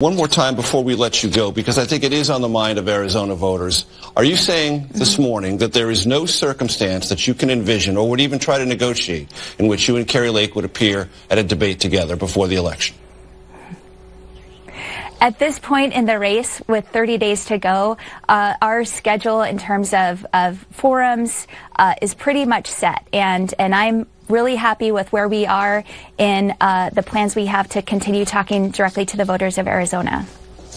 One more time before we let you go, because I think it is on the mind of Arizona voters. Are you saying this morning that there is no circumstance that you can envision or would even try to negotiate in which you and Kari Lake would appear at a debate together before the election? At this point in the race, with 30 days to go, uh, our schedule in terms of, of forums uh, is pretty much set, and and I'm really happy with where we are in uh, the plans we have to continue talking directly to the voters of Arizona.